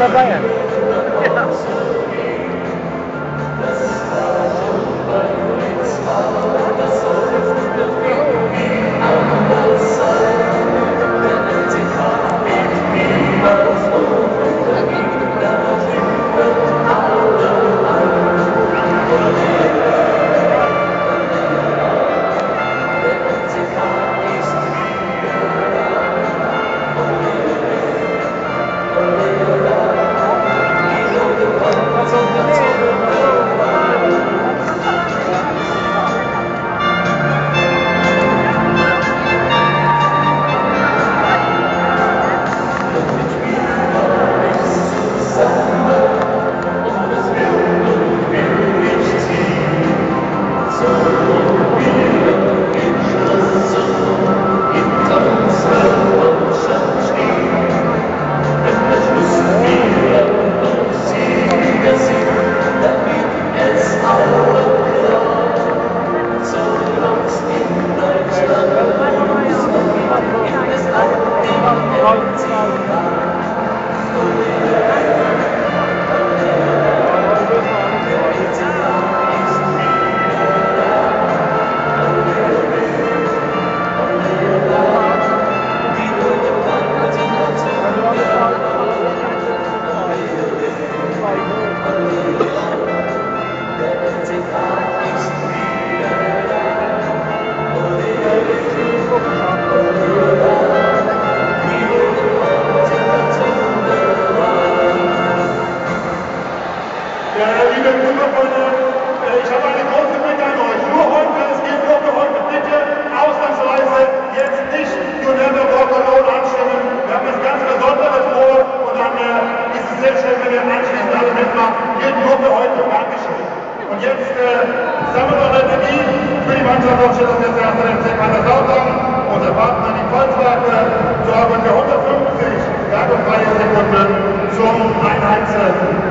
my van. Yes. liebe Prüferfreunde, äh, äh, ich habe eine große Bitte an euch. Nur heute, es geht nur für heute. Bitte ausnahmsweise jetzt nicht zu Never Walk Alone anstimmen. Wir haben das ganz Besonderes vor und dann äh, ist es sehr schön, wenn wir anschließend alle mitmachen. Geht nur für heute. Dankeschön. Und jetzt äh, sammeln wir noch Energie für die Mannschaft auf Schiller des 1. FC Kaiserslautern und erwarten dann die Kreuzwarte. So haben wir 150 wertungsfreie Sekunden zum Einheitsen.